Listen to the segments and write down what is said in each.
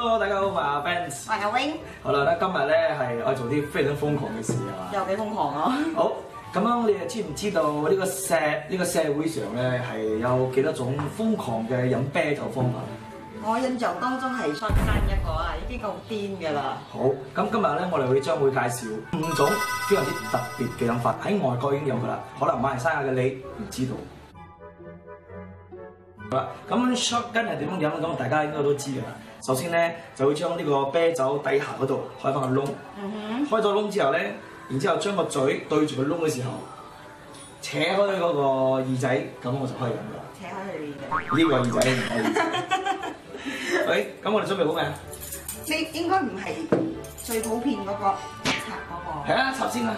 Hello，大家好，我係阿 Benz。我係阿 Wing，好啦，咧今日咧係我做啲非常瘋狂嘅事啊！又幾瘋狂啊！好，咁樣你哋知唔知道呢個社呢、個社會上咧係有幾多種瘋狂嘅飲啤酒方法？我印象當中係出山一個啊，已經夠癲㗎啦。好，咁今日咧我哋會將會介紹五種非常之特別嘅飲法，喺外國已經有噶啦，可能馬來西亞嘅你唔知道。好啦，咁 shotgun 係點樣飲？咁大家應該都知㗎啦。首先咧就會將呢個啤酒底下嗰度開翻個窿，嗯開咗窿之後咧，然之後將個嘴對住個窿嘅時候，扯開嗰個耳仔，咁我就可以飲㗎啦。扯開佢耳仔。呢個耳仔唔可以。喂，咁我哋準備好未啊？你應該唔係最普遍嗰個插嗰個係啊，插先啊！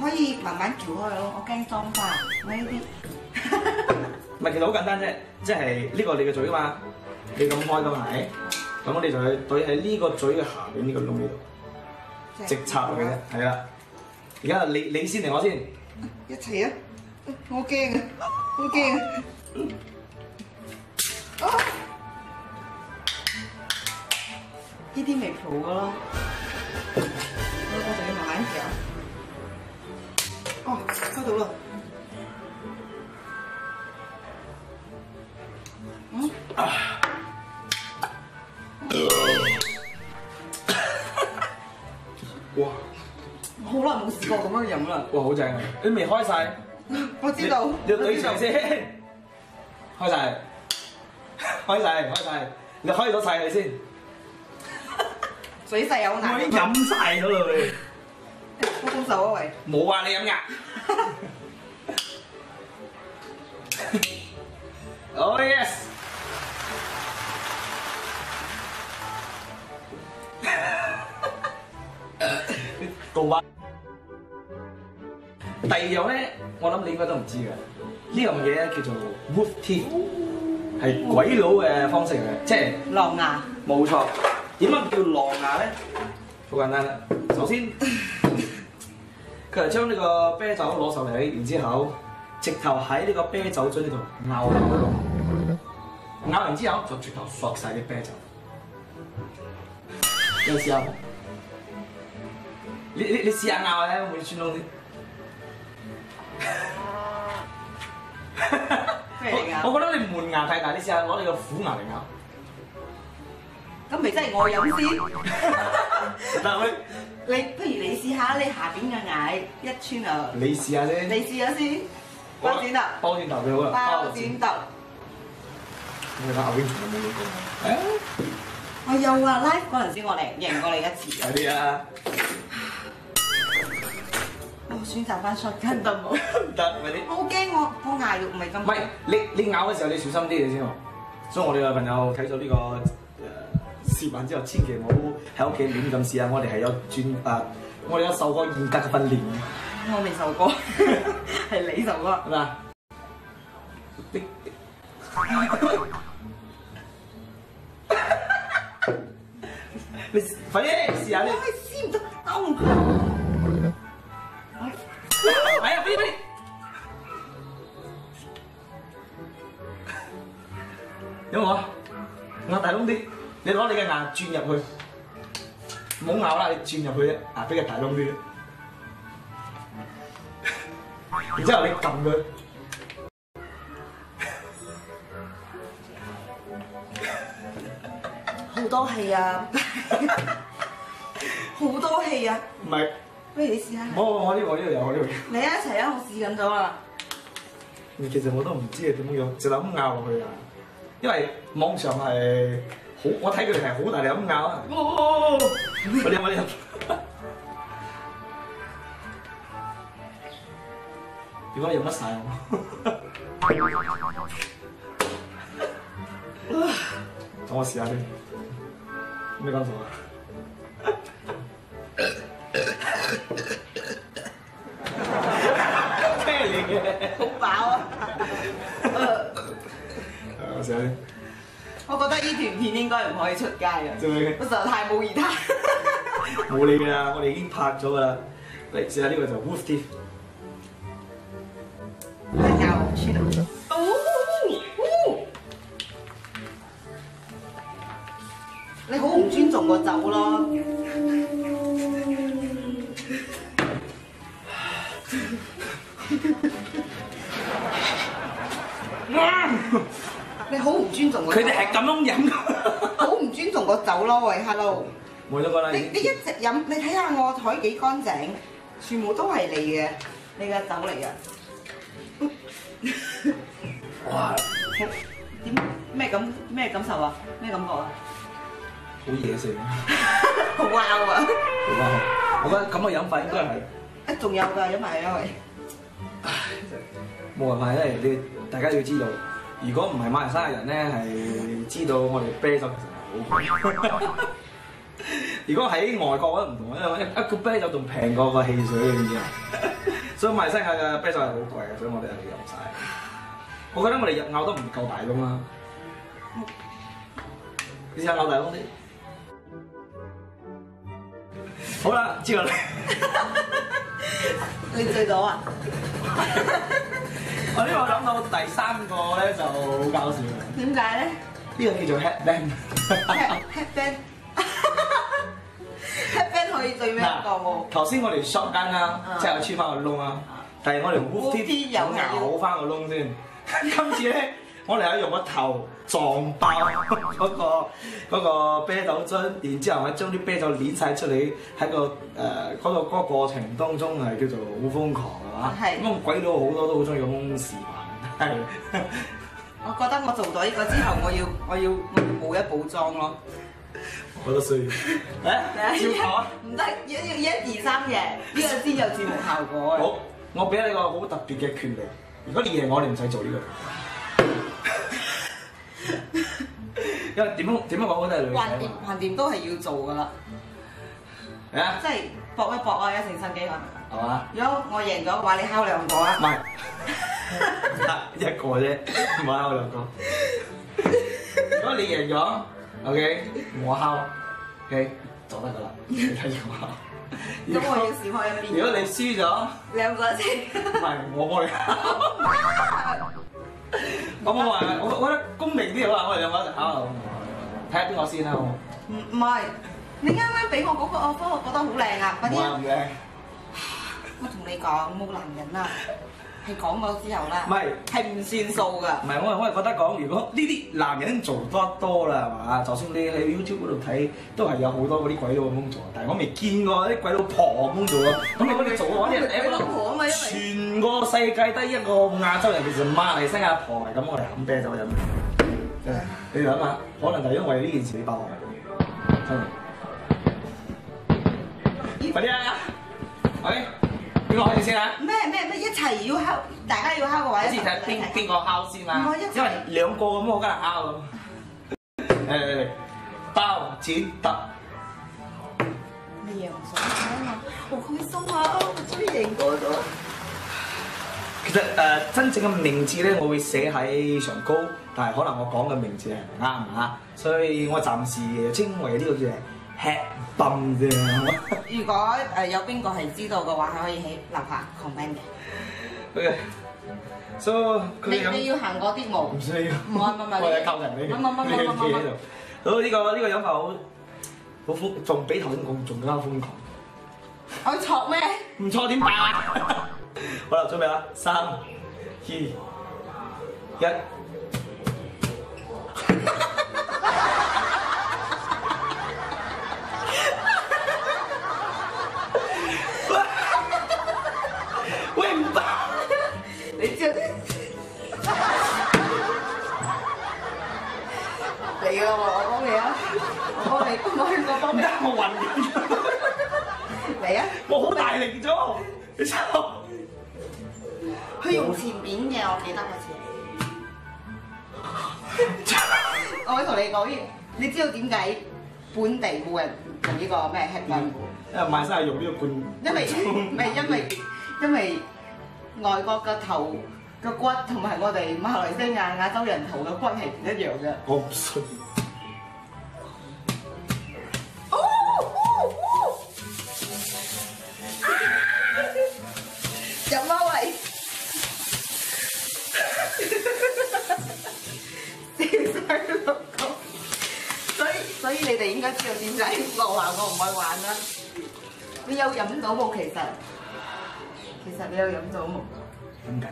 可以慢慢撬開咯。我驚裝花，我呢啲。唔係，其實好簡單啫，即係呢個你嘅嘴啊嘛，你咁開噶嘛係，咁你就去對喺呢個嘴嘅下邊呢個窿呢度，直插落去啫，係啦。而家你你先嚟我先？一齊啊！我驚啊！好驚啊！啊！呢啲未蒲噶咯，我我仲要慢慢嚼。哦，開到啦！嗯，哇耐冇試過咁樣飲啦。哇，好正啊！你未開晒？我知道，你要對我知道住先，開晒，開晒，開晒，你開咗晒佢先。水勢有我難已經飲晒咗啦你。我幫手啊喂！冇啊，你飲㗎。oh yes！倒啊！第二樣咧，我諗你應該都唔知嘅，呢樣嘢咧叫做 wolf teeth，係鬼佬嘅方式嚟嘅，即係。狼牙，冇錯，點解叫狼牙咧？好簡單啦，首先佢係將呢個啤酒攞上嚟，然之後直頭喺呢個啤酒樽呢度咬落咬完之後就直頭索晒啲啤酒。有試下冇？你你你試下咬下睇，會唔會穿窿啲？我我覺得你門牙太大，你試下攞你個虎牙嚟咬。咁咪真係我飲先？但係你不如你試下你下邊嘅牙一穿啊！你試下先。你試下先，包剪揼，包剪揼佢好啦。包剪揼。你睇阿 Wing 仲有冇嘢講？誒，我有啊，live 嗰陣時我嚟贏過你一次有啲啊，我選擇翻 shot 跟得冇？唔得，咪啲。我好驚我我牙肉唔係咁。唔係你你咬嘅時候你小心啲嘅先喎。所以我哋嘅朋友睇咗呢個誒視頻之後，千祈唔好喺屋企亂咁試啊！我哋係有專啊，我哋有受過嚴格嘅訓練，我未受過，係你受過。係咪啊？你你 快啲試下你我。係試唔得兜。係啊，快啲快啲！有冇啊？咬大窿啲，你攞你嘅牙轉入去，唔好咬啦，你轉入去啫，牙比較大窿啲。然之後你撳佢，好多氣啊！好多氣啊！唔係，不如你試下。冇我呢個我呢度有我呢度有。你一齊啊！我試緊咗啦。其實我都唔知係點樣，就咁咬落去啊！因為網上係好，我睇佢哋係好大力咁咬啊！哦，我哋我哋。點解飲得晒我？等我試下先。咩感受啊？咩嚟嘅？好飽 啊！我試下先。我覺得呢段片應該唔可以出街啊，做咩嘅？我實在太冇儀態。冇理㗎啦，我哋已經拍咗㗎啦。嚟試下呢個就 Wolf Teeth。尊重佢哋係咁樣飲㗎。好唔尊重個酒咯，喂，hello！冇咗個啦，你你一直飲，你睇下我台幾乾淨，全部都係你嘅，你嘅酒嚟嘅。哇，點咩感咩感受啊？咩感覺啊？好嘢食。好 wow 啊！好我覺得咁嘅飲法應該係誒仲有㗎，因為因為冇辦法，因為你大家要知道，如果唔係馬來西亞人咧，係知道我哋啤酒其實係好貴。如果喺外國咧唔同，因為一一個啤酒仲平過個汽水，你知唔知啊？所以馬來西亞嘅啤酒係好貴嘅，所以我哋係飲晒。我覺得我哋入咬都唔夠大窿啦。你試下咬大窿啲。好啦，知道 你。你醉咗啊？我呢個諗到第三個咧就好搞笑嘅，點解咧呢個叫做 headband。？headband headband 可以最咩一個喎？頭先我哋 shot 間啦，嗯即係穿翻個窿啊，但係我哋 wolf tip tip 有咬翻個窿先。今次咧，我哋係用個頭撞爆嗰個 嗰個啤酒樽，然之後咧將啲啤酒攣晒出嚟，喺個誒嗰個嗰個過程當中係叫做好瘋狂係嘛？係咁鬼佬好多都好中意空示範，係。我覺得我做咗呢個之後，我要我要我要補一補妝咯。我都需要。誒，照頭啊！唔得，一要一二三嘅，呢個先有節目效果嘅。好，我俾你個好特別嘅權利。如果你贏我，你唔使做呢個。因為點樣點樣講都係女仔橫掂。橫掂都係要做噶啦，係啊，即係搏一搏啊，一成身機係咪？係嘛？如果我贏咗嘅話，你敲兩個啊唔！係，得 一個啫，唔好敲兩個。如果你贏咗，OK，我敲，OK 就得噶啦。你睇住我敲。咁我要閃開一邊。如果你輸咗，兩個先。唔係我幫你敲。我冇 話，我我覺得公平啲好啊！我哋兩個一齊考，睇下邊個先啦，好唔好？唔唔係，你啱啱俾我嗰個我覺得好靚啊！快啲唔靚，我同你講，冇男人啊，係講咗之後啦，唔係係唔算數噶。唔係，我係我係覺得講，如果呢啲男人做得多啦，係嘛？就算你喺 YouTube 嗰度睇，都係有好多嗰啲鬼佬工作，但係我未見過啲鬼佬婆咁做啊！咁如果你做嘅話，你鬼佬婆啊嘛全個世界得一個亞洲人，其實馬來西亞婆係咁，我哋飲啤酒飲。你諗下，可能就因為呢件事你爆紅，真係。快啲啊！喂，邊個開始先啊？咩咩咩一齊要敲，大家要敲嘅話，好似睇邊邊個敲先嘛因為兩個咁我梗係敲咁。誒包剪揼，你贏咗啊嘛，好開心啊！我終於贏過咗。其實誒、真正嘅名字咧，我會寫喺上高，但係可能我講嘅名字係唔啱啊，所以我暫時稱為呢個叫 head bum 啫。如果誒有邊個係知道嘅話，可以喺樓下 comment 嘅。OK，所以你你要行嗰啲冇唔？需要，唔係唔係唔係我係靠人你嘅，唔係唔係唔唔唔係你企喺度。好呢個呢個飲法好好瘋，仲比頭先講仲更加瘋狂。我錯咩？唔錯點辦啊？好啦，準備啦，三、二、一。本地冇人用呢個咩 headband？因為賣晒用呢個罐，因為唔係因為因為外國嘅頭嘅骨同埋我哋馬來西亞亞洲人頭嘅骨係唔一樣嘅。我唔信。飲到冇？其實其實你有飲到冇？飲緊啊！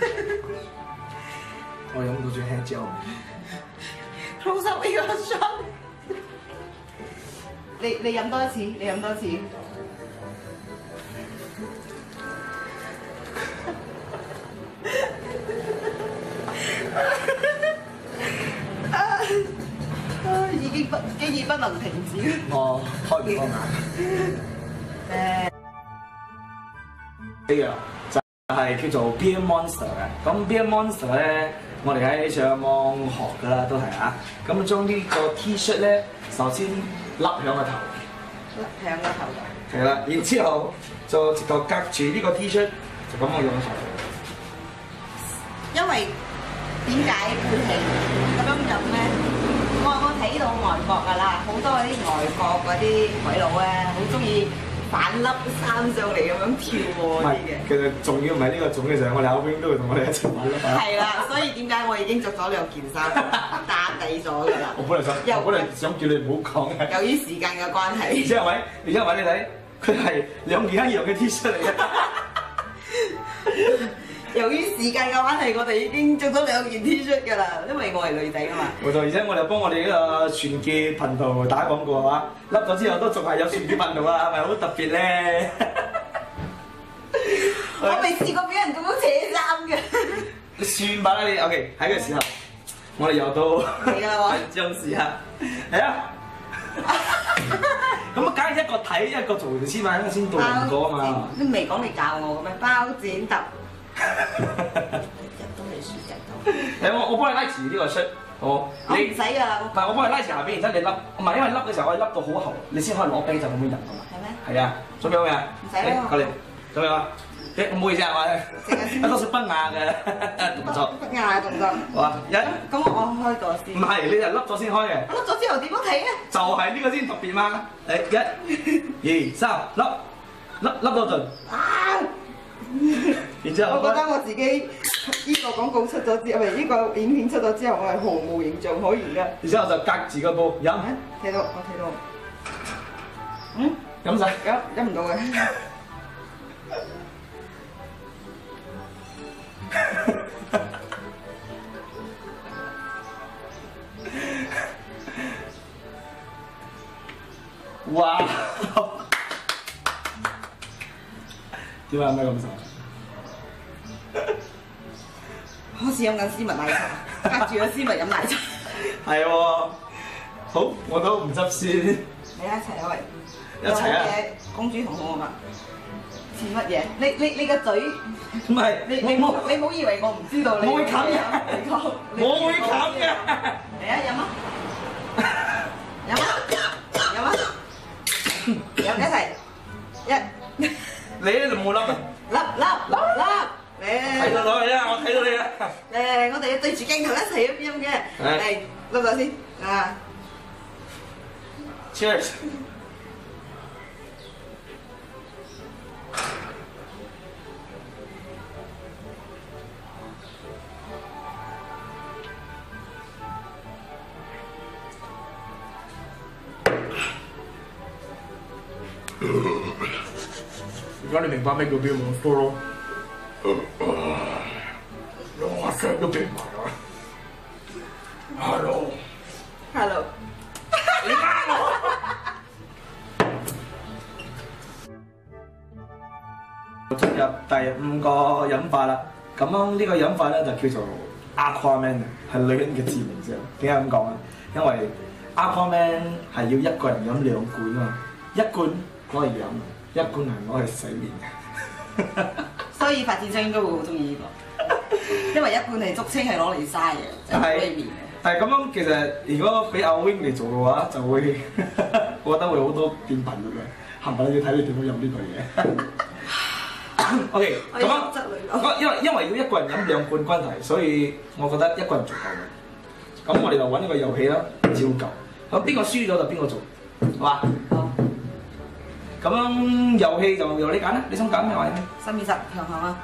我飲到最輕椒。close up 呢個 shot。你你飲多一次，你飲多一次。啊已經不經已不能停止。我開唔開眼？誒，呢樣就係叫做 Beer Monster 嘅。咁 Beer Monster 咧，我哋喺上網學噶啦，都係啊。咁將呢個 T-shirt 咧，首先笠響個頭，向個頭度。係啦，然之後就直頭隔住呢個 T-shirt，就咁樣用上。因為點解佢係咁樣飲咧？我我睇到外國㗎啦，好多嗰啲外國嗰啲鬼佬咧，好中意反粒衫上嚟咁樣跳喎啲嘅。，其實重要唔係呢個重要就係我哋阿 Wing 都會同我哋一齊玩啦。係啦，所以點解我已經着咗兩件衫 打底咗㗎啦？我本來想，又我本來想叫你唔好講嘅。由於時間嘅關而係，且係咪？而且係咪？你睇，佢係兩件一樣嘅 T 恤嚟嘅。由於時間嘅關係，我哋已經着咗兩件 T 恤㗎啦，因為我係女仔啊嘛。冇錯，而且我哋幫我哋呢個傳記頻道打廣告啊嘛，笠咗之後都仲係有傳記頻道啊，係咪好特別咧？我未試過俾人咁樣扯衫嘅。你算吧啦，你 OK 喺個時候，我哋又到嚟㗎啦喎張試下，係啊。咁啊，梗係一個睇一個做先嘛，因為先到人個啊嘛。你未講你教我嘅咩？包剪揼，日都係輸日都。係我我幫你拉遲呢個 shirt，好冇我唔使㗎啦，唔係我幫你拉遲下邊，然之後你笠，唔係因為笠嘅時候我哋笠到好厚，你先可以攞啤就咁樣入啊嘛。係咩？係啊，準備好未啊？唔使啦嚟過嚟，準備啊！誒，唔好意思啊，我陣間先有多少不雅嘅 動作。不雅嘅動作。好啊，一咁我開咗先。唔係你係笠咗先開嘅，我笠咗之後點樣睇啊？就係呢個先特別嘛。誒，一、二、三，笠笠笠到盡，啊！然之後我覺得我自己呢個廣告出咗之後，唔係呢個影片出咗之後，我係毫無形象可言嘅。然之後就隔住個煲飲啊睇到，我睇到。嗯，飲晒。飲飲唔到嘅。哇！點解有咩感受？好似飲緊絲襪奶茶，隔住個絲襪飲奶茶。係喎，好，我都唔執先。你一齊啊喂！一齊啊公主同我嘛？似乜嘢？你你你個嘴，唔係，你你冇你冇以為我唔知道你我會冚嘅我會冚嘅。嚟啊飲啊！飲啊！飲啊！飲一齊一你咧就冇笠啊！粒粒粒粒睇到嚟我啦，我睇到你啦。誒！我哋要對住鏡頭一齊咁飲嘅，係嚟粒咗先啊！Cheers！而家你明白咩叫標冇多咯？我聲都變埋啦！Hello，Hello，你啱我。進入第五個飲法啦，咁樣呢個飲法咧就叫做 Aquaman，係女人嘅致命傷。點解咁講啊？因為 Aquaman 係要一個人飲兩罐啊嘛，一罐攞嚟飲，一罐係攞嚟洗面嘅。所以發展商應該會好中意呢個，因為一罐係俗稱係攞嚟嘥嘅，就係係杯面嘅。但係咁樣其實如果俾阿 Wing 嚟做嘅話，就會 我覺得會好多變頻嘅啦，係咪？要睇你點樣飲呢個嘢。OK，我要咁樣因為因為要一個人飲兩罐關係，所以我覺得一個人足夠嘅。咁我哋就揾一個遊戲啦，照舊。咁邊個輸咗就邊個做，好嘛？好，咁樣遊戲就由你揀啦，你想揀咩話題？三二十強項啊！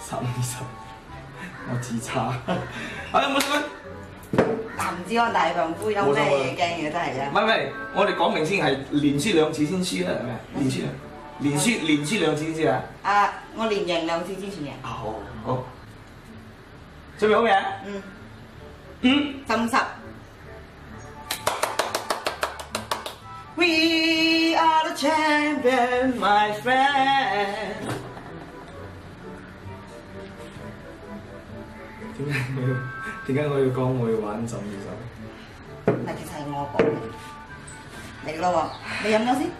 十二十，我自差。好，有冇十蚊？男子安大丈夫，有咩嘢驚嘅真係啊！唔係唔係，我哋講明先係連輸兩次先輸啦，係咪啊？連輸連輸連輸兩次先輸啊！啊，我連贏兩次之前贏。啊好好，準備好未啊？嗯，嗯。浸濕。Champion, my friend。點解我要點解我要講我要玩浸呢首？唔係，其實係我講嘅。嚟咯喎，你飲咗先。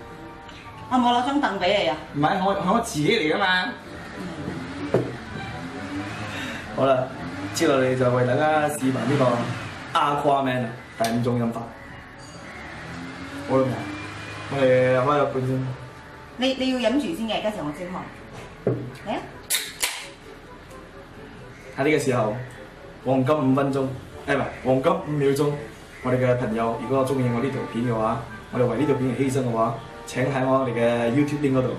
我冇攞張凳俾你啊。唔係我係我自己嚟噶嘛。好啦，接落嚟就為大家示範呢個 Aquaman 第五種飲法。好啦未啊？我哋開個罐先。你你要飲住先嘅，跟住我先開。嚟啊！喺呢個時候，黃金五分鐘，誒唔係黃金五秒鐘。我哋嘅朋友，如果中意我呢條片嘅話，我哋為呢條片而犧牲嘅話，請喺我哋嘅 YouTube link 嗰度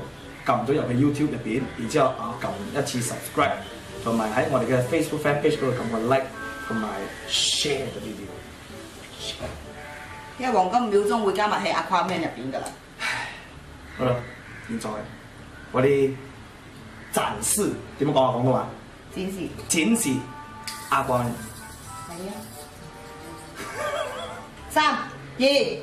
撳咗入去 YouTube 入邊，然之後啊撳一次 subscribe，同埋喺我哋嘅 Facebook fan page 嗰度撳個 like，同埋 share 個 video。因為黃金五秒鐘會加埋喺 Aquaman 入邊㗎啦。好啦，現在我哋展示點樣講啊？廣東話展示。展示 Aquaman。嚟啊！三、二、一。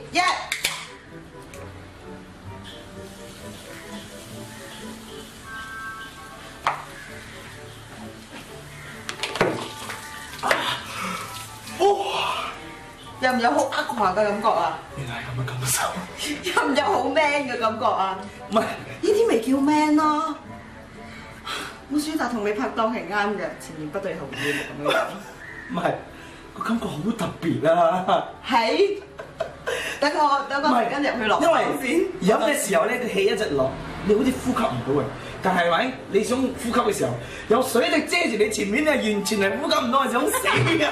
有唔有好 aqua 嘅感覺啊？原來係咁嘅感受。有唔有好 man 嘅感覺啊？唔係。呢啲咪叫 man 咯？我選擇同你拍檔係啱嘅，前面不對後語咁樣。唔係，個感覺好特別啊！係，等我等我跟入去落因為先。飲嘅時候咧，啲氣一直落，你好似呼吸唔到嘅。但係咪你想呼吸嘅時候，有水力遮住你前面，你係完全係呼吸唔到，係想死啊，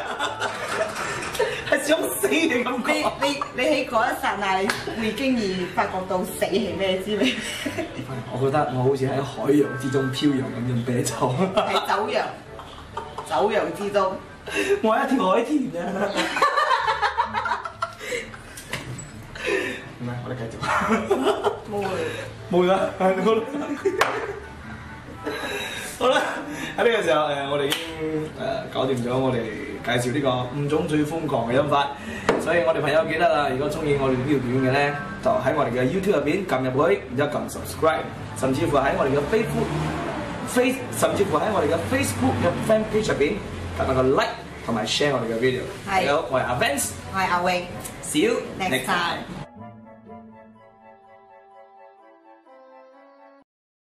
係想死嘅感你覺。你你喺嗰一剎那，你會經已發覺到死係咩滋味？我覺得我好似喺海洋之中飄揚咁飲啤酒，喺走洋，走洋之中。我係一條海豚啊！唔係，我哋繼續。冇會。冇啦，係好啦。好啦，喺呢個時候誒，我哋已經誒搞掂咗我哋介紹呢個五種最瘋狂嘅音法，所以我哋朋友記得啦，如果中意我哋呢條片嘅咧，就喺我哋嘅 YouTube 入邊撳入去，然之後撳 subscribe，甚至乎喺我哋嘅 Facebook Face，甚至乎喺我哋嘅 Facebook 嘅 fan page 入邊撳下個 like 同埋 share 我哋嘅 video。係。好，我係阿 Vance，我係阿永 see you next time。